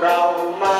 trauma.